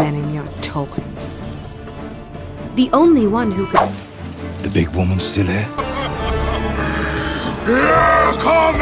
not tokens. The only one who could. The big woman's still here? Yeah, come!